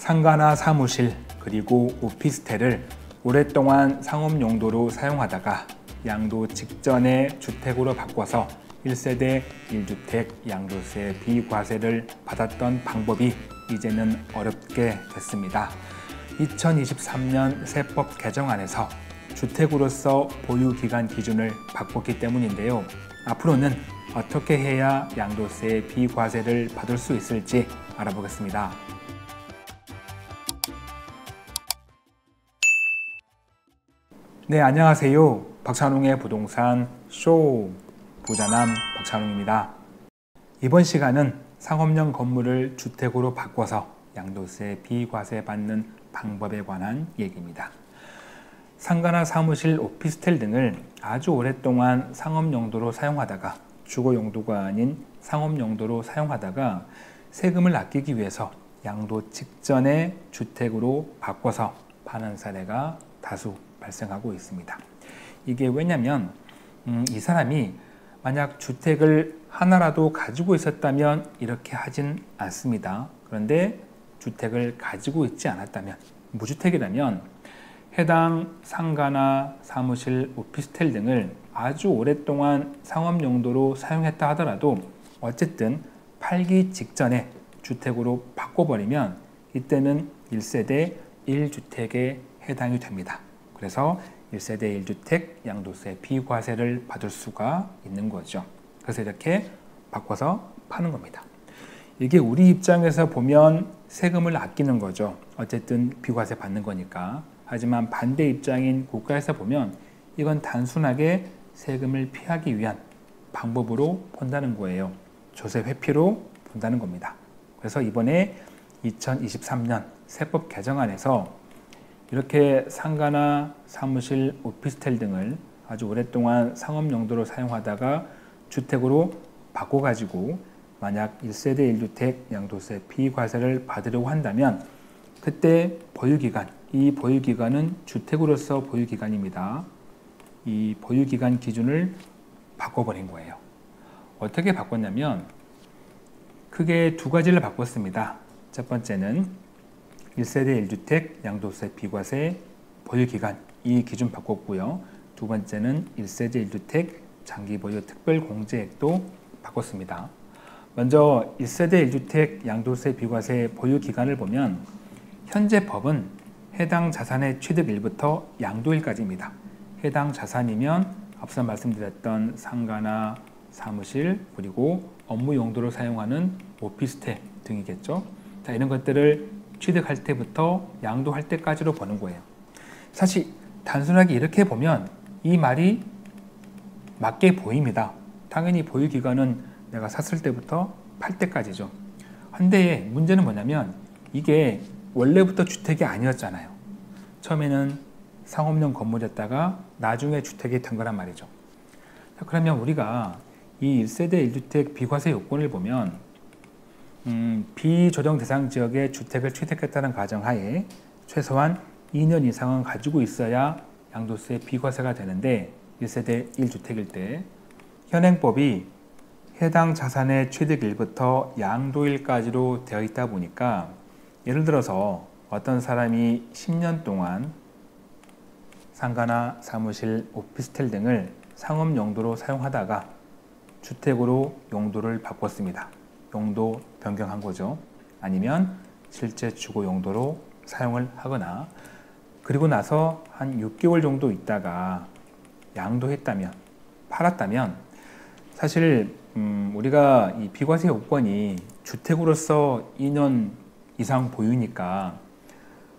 상가나 사무실 그리고 오피스텔을 오랫동안 상업 용도로 사용하다가 양도 직전에 주택으로 바꿔서 1세대 1주택 양도세 비과세를 받았던 방법이 이제는 어렵게 됐습니다. 2023년 세법 개정안에서 주택으로서 보유기간 기준을 바꿨기 때문인데요. 앞으로는 어떻게 해야 양도세 비과세를 받을 수 있을지 알아보겠습니다. 네, 안녕하세요. 박찬웅의 부동산 쇼 부자남 박찬웅입니다. 이번 시간은 상업용 건물을 주택으로 바꿔서 양도세 비과세 받는 방법에 관한 얘기입니다. 상가나 사무실, 오피스텔 등을 아주 오랫동안 상업 용도로 사용하다가 주거 용도가 아닌 상업 용도로 사용하다가 세금을 아끼기 위해서 양도 직전에 주택으로 바꿔서 파는 사례가 다수 발생하고 있습니다. 이게 왜냐면 음, 이 사람이 만약 주택을 하나라도 가지고 있었다면 이렇게 하진 않습니다. 그런데 주택을 가지고 있지 않았다면 무주택이라면 해당 상가나 사무실, 오피스텔 등을 아주 오랫동안 상업 용도로 사용했다 하더라도 어쨌든 팔기 직전에 주택으로 바꿔버리면 이때는 1세대 1주택에 해당이 됩니다. 그래서 1세대 1주택 양도세 비과세를 받을 수가 있는 거죠. 그래서 이렇게 바꿔서 파는 겁니다. 이게 우리 입장에서 보면 세금을 아끼는 거죠. 어쨌든 비과세 받는 거니까. 하지만 반대 입장인 국가에서 보면 이건 단순하게 세금을 피하기 위한 방법으로 본다는 거예요. 조세 회피로 본다는 겁니다. 그래서 이번에 2023년 세법 개정안에서 이렇게 상가나 사무실, 오피스텔 등을 아주 오랫동안 상업 용도로 사용하다가 주택으로 바꿔가지고 만약 1세대 1주택 양도세 비과세를 받으려고 한다면 그때 보유기간, 이 보유기간은 주택으로서 보유기간입니다. 이 보유기간 기준을 바꿔버린 거예요. 어떻게 바꿨냐면 크게 두 가지를 바꿨습니다. 첫 번째는 1세대 1주택 양도세 비과세 보유기간 이 기준 바꿨고요. 두 번째는 1세대 1주택 장기 보유 특별 공제액도 바꿨습니다. 먼저 1세대 1주택 양도세 비과세 보유 기간을 보면 현재 법은 해당 자산의 취득일부터 양도일까지입니다. 해당 자산이면 앞서 말씀드렸던 상가나 사무실 그리고 업무 용도로 사용하는 오피스텔 등이겠죠. 자, 이런 것들을 취득할 때부터 양도할 때까지로 보는 거예요. 사실 단순하게 이렇게 보면 이 말이 맞게 보입니다. 당연히 보유 기간은 내가 샀을 때부터 팔 때까지죠. 한데 문제는 뭐냐면 이게 원래부터 주택이 아니었잖아요. 처음에는 상업용 건물이었다가 나중에 주택이 된 거란 말이죠. 그러면 우리가 이 1세대 1주택 비과세 요건을 보면 음, 비조정 대상 지역에 주택을 취득했다는 가정하에 최소한 2년 이상은 가지고 있어야 양도세 비과세가 되는데 1세대 1주택일 때 현행법이 해당 자산의 취득일부터 양도일까지로 되어 있다 보니까 예를 들어서 어떤 사람이 10년 동안 상가나 사무실, 오피스텔 등을 상업 용도로 사용하다가 주택으로 용도를 바꿨습니다. 용도 변경한 거죠. 아니면 실제 주거 용도로 사용을 하거나 그리고 나서 한 6개월 정도 있다가 양도했다면 팔았다면 사실 음, 우리가 이 비과세 요건이 주택으로서 2년 이상 보유니까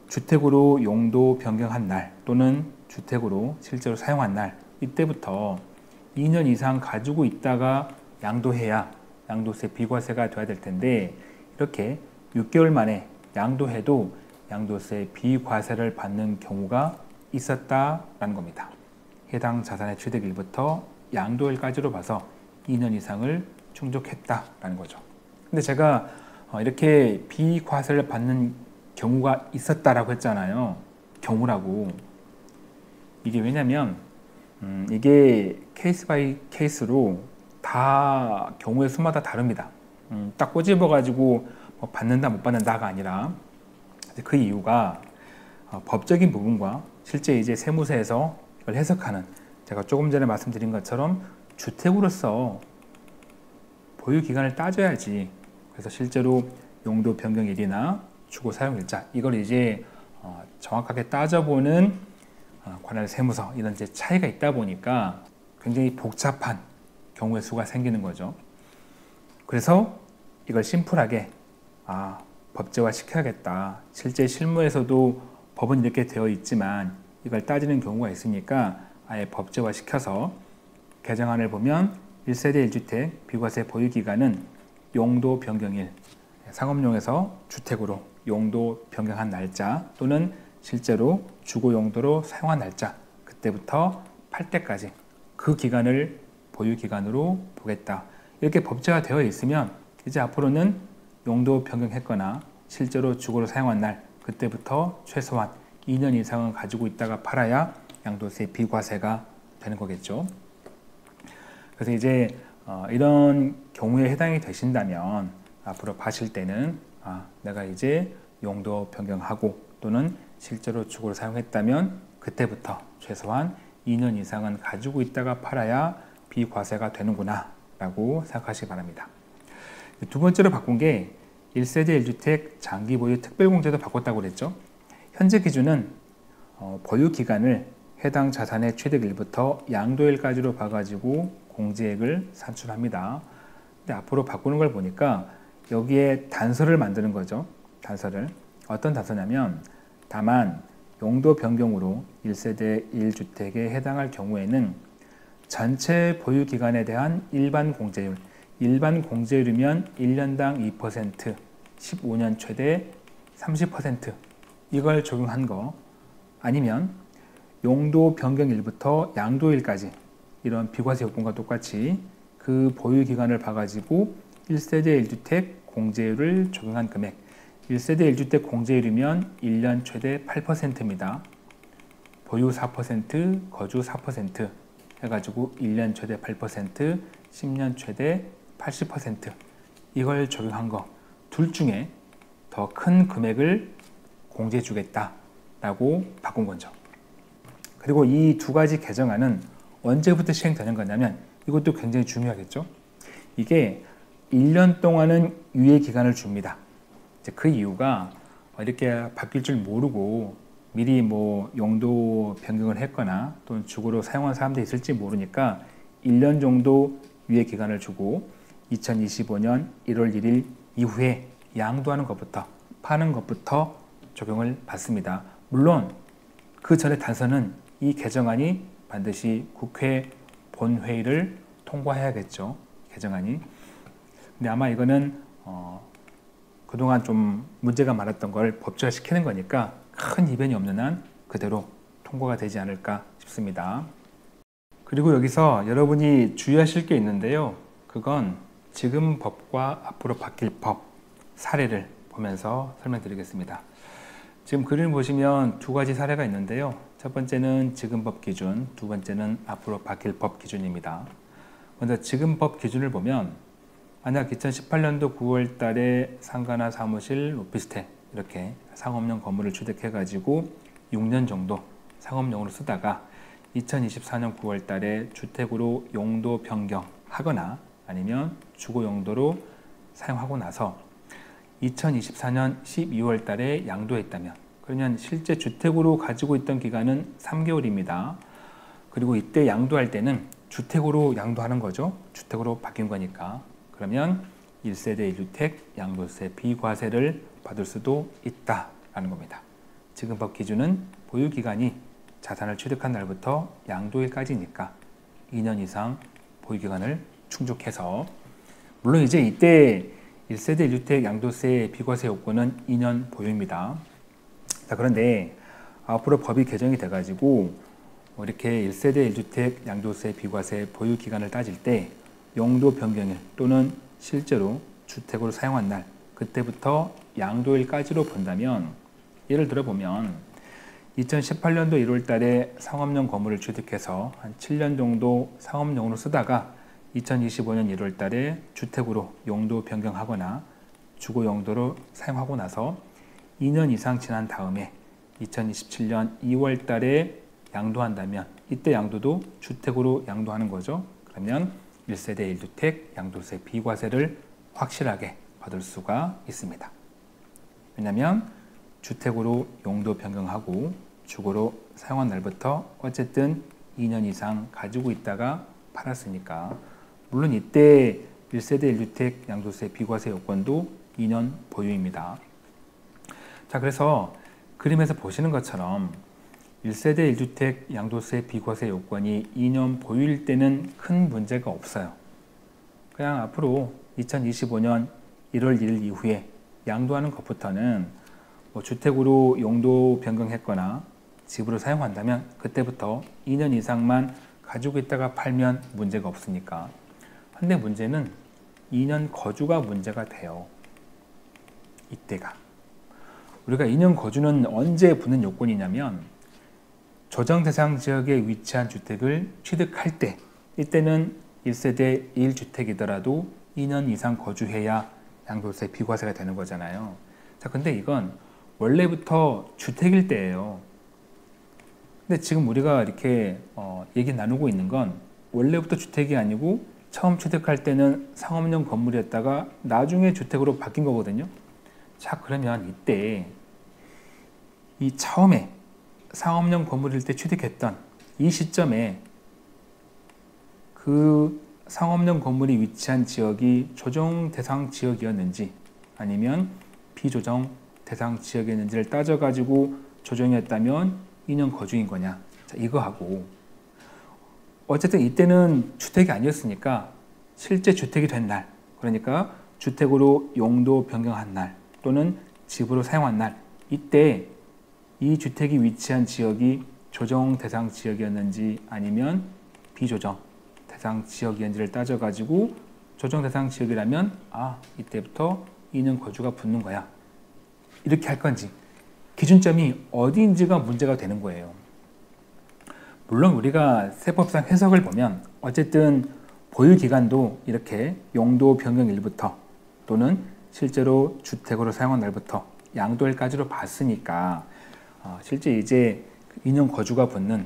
주택으로 용도 변경한 날 또는 주택으로 실제로 사용한 날 이때부터 2년 이상 가지고 있다가 양도해야 양도세 비과세가 돼야 될 텐데 이렇게 6개월 만에 양도해도 양도세 비과세를 받는 경우가 있었다라는 겁니다. 해당 자산의 취득일부터 양도일까지로 봐서 2년 이상을 충족했다라는 거죠. 근데 제가 어, 이렇게 비과세를 받는 경우가 있었다라고 했잖아요. 경우라고. 이게 왜냐면 음, 이게 case by case로 다 경우의 수마다 다릅니다. 음, 딱 꼬집어 가지고 뭐 받는다 못 받는다가 아니라 그 이유가 어, 법적인 부분과 실제 이제 세무서에서 이걸 해석하는 제가 조금 전에 말씀드린 것처럼 주택으로서 보유 기간을 따져야지 그래서 실제로 용도 변경일이나 주거 사용일자 이걸 이제 어, 정확하게 따져보는 어, 관할 세무서 이런 이제 차이가 있다 보니까 굉장히 복잡한 경우의 수가 생기는 거죠. 그래서 이걸 심플하게 아 법제화 시켜야겠다. 실제 실무에서도 법은 이렇게 되어 있지만 이걸 따지는 경우가 있으니까 아예 법제화 시켜서 개정안을 보면 1세대 1주택 비과세 보유 기간은 용도 변경일 상업용에서 주택으로 용도 변경한 날짜 또는 실제로 주거 용도로 사용한 날짜 그때부터 팔 때까지 그 기간을 보유 기간으로 보겠다. 이렇게 법제화 되어 있으면 이제 앞으로는 용도 변경했거나 실제로 주거로 사용한 날 그때부터 최소한 2년 이상은 가지고 있다가 팔아야 양도세 비과세가 되는 거겠죠. 그래서 이제 어, 이런 경우에 해당이 되신다면 앞으로 파실 때는 아, 내가 이제 용도 변경하고 또는 실제로 주거를 사용했다면 그때부터 최소한 2년 이상은 가지고 있다가 팔아야 비과세가 되는구나 라고 생각하시기 바랍니다. 두 번째로 바꾼 게 1세대 1주택 장기 보유 특별공제도 바꿨다고 그랬죠. 현재 기준은 어, 보유 기간을 해당 자산의 최대일부터 양도일까지로 봐가지고 공제액을 산출합니다. 근데 앞으로 바꾸는 걸 보니까 여기에 단서를 만드는 거죠. 단서를. 어떤 단서냐면 다만 용도 변경으로 1세대 1주택에 해당할 경우에는 전체 보유 기간에 대한 일반 공제율, 일반 공제율이면 1년당 2%, 15년 최대 30% 이걸 적용한 거. 아니면 용도 변경일부터 양도일까지 이런 비과세 요건과 똑같이 그 보유 기간을 봐가지고 1세대 1주택 공제율을 적용한 금액. 1세대 1주택 공제율이면 1년 최대 8%입니다. 보유 4%, 거주 4% 해가지고 1년 최대 8%, 10년 최대 80% 이걸 적용한 거 둘 중에 더 큰 금액을 공제해 주겠다라고 바꾼 거죠. 그리고 이 두 가지 개정안은 언제부터 시행되는 거냐면 이것도 굉장히 중요하겠죠. 이게 1년 동안은 유예 기간을 줍니다. 그 이유가 이렇게 바뀔 줄 모르고 미리 뭐 용도 변경을 했거나 또는 주거로 사용한 사람도 있을지 모르니까 1년 정도 유예 기간을 주고 2025년 1월 1일 이후에 양도하는 것부터 파는 것부터 적용을 받습니다. 물론 그 전에 단서는 이 개정안이 반드시 국회 본회의를 통과해야겠죠. 개정안이. 근데 아마 이거는 어, 그동안 좀 문제가 많았던 걸 법제화시키는 거니까 큰 이변이 없는 한 그대로 통과가 되지 않을까 싶습니다. 그리고 여기서 여러분이 주의하실 게 있는데요. 그건 지금 법과 앞으로 바뀔 법 사례를 보면서 설명드리겠습니다. 지금 그림을 보시면 두 가지 사례가 있는데요. 첫 번째는 지금 법 기준, 두 번째는 앞으로 바뀔 법 기준입니다. 먼저 지금 법 기준을 보면 만약 2018년도 9월 달에 상가나 사무실, 오피스텔 이렇게 상업용 건물을 취득해 가지고 6년 정도 상업용으로 쓰다가 2024년 9월 달에 주택으로 용도 변경하거나 아니면 주거 용도로 사용하고 나서 2024년 12월 달에 양도했다면 그러면 실제 주택으로 가지고 있던 기간은 3개월입니다. 그리고 이때 양도할 때는 주택으로 양도하는 거죠. 주택으로 바뀐 거니까. 그러면 1세대 1주택 양도세 비과세를 받을 수도 있다라는 겁니다. 지금 법 기준은 보유 기간이 자산을 취득한 날부터 양도일까지니까 2년 이상 보유 기간을 충족해서 물론 이제 이때 1세대 1주택 양도세 비과세 요건은 2년 보유입니다. 자, 그런데 앞으로 법이 개정이 돼 가지고 뭐 이렇게 1세대 1주택 양도세 비과세 보유 기간을 따질 때 용도 변경일 또는 실제로 주택으로 사용한 날 그때부터 양도일까지로 본다면 예를 들어 보면 2018년도 1월 달에 상업용 건물을 취득해서 한 7년 정도 상업용으로 쓰다가 2025년 1월 달에 주택으로 용도 변경하거나 주거 용도로 사용하고 나서 2년 이상 지난 다음에 2027년 2월 달에 양도한다면 이때 양도도 주택으로 양도하는 거죠. 그러면 1세대 1주택 양도세 비과세를 확실하게 받을 수가 있습니다. 왜냐하면 주택으로 용도 변경하고 주거로 사용한 날부터 어쨌든 2년 이상 가지고 있다가 팔았으니까 물론 이때 1세대 1주택 양도세 비과세 요건도 2년 보유입니다. 자 그래서 그림에서 보시는 것처럼 1세대 1주택 양도세 비과세 요건이 2년 보유일 때는 큰 문제가 없어요. 그냥 앞으로 2025년 1월 1일 이후에 양도하는 것부터는 뭐 주택으로 용도 변경했거나 집으로 사용한다면 그때부터 2년 이상만 가지고 있다가 팔면 문제가 없으니까. 근데 문제는 2년 거주가 문제가 돼요. 이때가. 우리가 2년 거주는 언제 붙는 요건이냐면 조정 대상 지역에 위치한 주택을 취득할 때 이때는 1세대 1주택이더라도 2년 이상 거주해야 양도세 비과세가 되는 거잖아요. 자, 근데 이건 원래부터 주택일 때예요. 근데 지금 우리가 이렇게 어, 얘기 나누고 있는 건 원래부터 주택이 아니고 처음 취득할 때는 상업용 건물이었다가 나중에 주택으로 바뀐 거거든요. 자, 그러면 이때 이 처음에 상업용 건물일 때 취득했던 이 시점에 그 상업용 건물이 위치한 지역이 조정 대상 지역이었는지 아니면 비조정 대상 지역이었는지를 따져가지고 조정이었다면 2년 거주인 거냐. 자, 이거하고 어쨌든 이때는 주택이 아니었으니까 실제 주택이 된 날, 그러니까 주택으로 용도 변경한 날 또는 집으로 사용한 날, 이때 이 주택이 위치한 지역이 조정 대상 지역이었는지 아니면 비조정 대상 지역이었는지를 따져가지고 조정 대상 지역이라면 아 이때부터 2년 거주가 붙는 거야 이렇게 할 건지 기준점이 어디인지가 문제가 되는 거예요. 물론 우리가 세법상 해석을 보면 어쨌든 보유 기간도 이렇게 용도 변경일부터 또는 실제로 주택으로 사용한 날부터 양도일까지로 봤으니까 어, 실제 이제 2년 거주가 붙는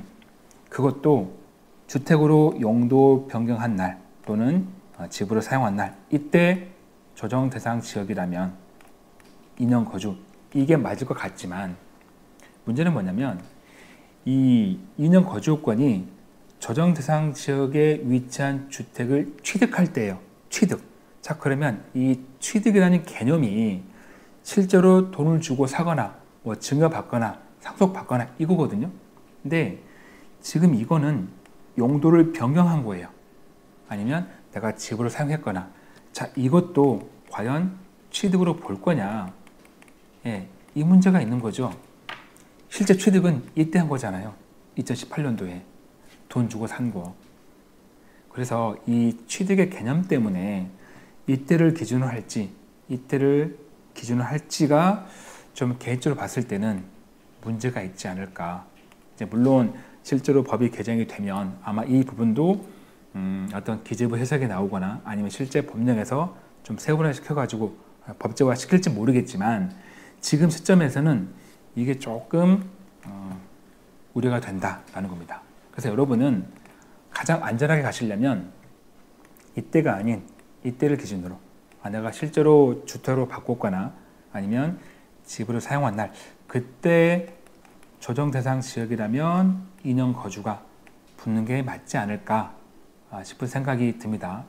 그것도 주택으로 용도 변경한 날 또는 어, 집으로 사용한 날 이때 조정 대상 지역이라면 2년 거주 이게 맞을 것 같지만 문제는 뭐냐면 이 2년 거주권이 조정 대상 지역에 위치한 주택을 취득할 때예요. 취득. 자 그러면 이 취득이라는 개념이 실제로 돈을 주고 사거나 뭐 증여받거나 상속받거나 이거거든요. 근데 지금 이거는 용도를 변경한 거예요. 아니면 내가 집으로 사용했거나 자 이것도 과연 취득으로 볼 거냐 예, 이 문제가 있는 거죠. 실제 취득은 이때 한 거잖아요. 2018년도에 돈 주고 산 거. 그래서 이 취득의 개념 때문에 이때를 기준으로 할지 이때를 기준으로 할지가 좀 개인적으로 봤을 때는 문제가 있지 않을까. 물론 실제로 법이 개정이 되면 아마 이 부분도 음 어떤 기재부 해석이 나오거나 아니면 실제 법령에서 좀 세분화 시켜가지고 법제화 시킬지 모르겠지만 지금 시점에서는 이게 조금 어, 우려가 된다라는 겁니다. 그래서 여러분은 가장 안전하게 가시려면 이때가 아닌 이때를 기준으로 아, 내가 실제로 주택으로 바꿨거나 아니면 집으로 사용한 날 그때 조정 대상 지역이라면 2년 거주가 붙는 게 맞지 않을까 아, 싶은 생각이 듭니다.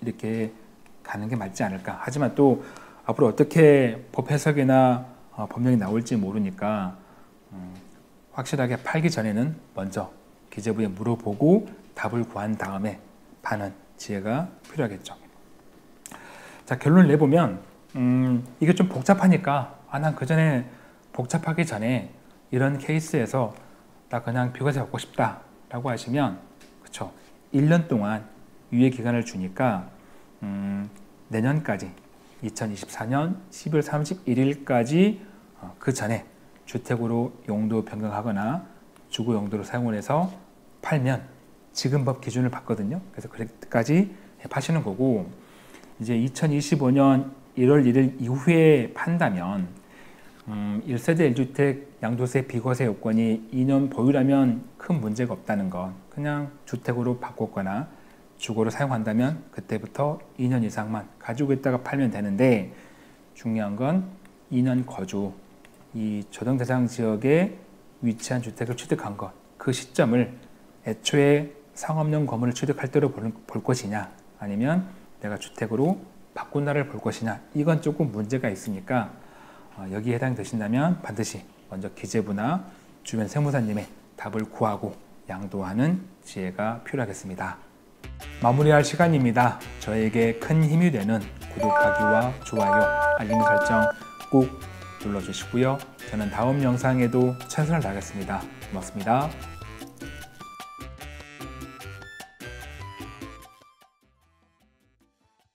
이렇게 가는 게 맞지 않을까. 하지만 또 앞으로 어떻게 법 해석이나 어, 법령이 나올지 모르니까 음, 확실하게 팔기 전에는 먼저 기재부에 물어보고 답을 구한 다음에 파는 지혜가 필요하겠죠. 자 결론을 내보면 음, 이게 좀 복잡하니까 아, 난 그 전에 복잡하기 전에 이런 케이스에서 나 그냥 비과세 받고 싶다라고 하시면 그쵸 1년 동안 유예 기간을 주니까 음, 내년까지 2024년 12월 31일까지 어, 그 전에 주택으로 용도 변경하거나 주거 용도로 사용을 해서 팔면 지금 법 기준을 받거든요. 그래서 그때까지 파시는 거고 이제 2025년 1월 1일 이후에 판다면 음, 1세대 1주택 양도세 비과세 요건이 2년 보유라면 큰 문제가 없다는 건 그냥 주택으로 바꿨거나 주거로 사용한다면 그때부터 2년 이상만 가지고 있다가 팔면 되는데 중요한 건 2년 거주. 이 조정 대상 지역에 위치한 주택을 취득한 것 그 시점을 애초에 상업용 건물을 취득할 때로 볼, 볼 것이냐 아니면 내가 주택으로 바꾼 날을 볼 것이냐 이건 조금 문제가 있으니까 어, 여기에 해당되신다면 반드시 먼저 기재부나 주변 세무사님의 답을 구하고 양도하는 지혜가 필요하겠습니다. 마무리할 시간입니다. 저에게 큰 힘이 되는 구독하기와 좋아요, 알림 설정 꼭 눌러주시고요. 저는 다음 영상에도 최선을 다하겠습니다. 고맙습니다.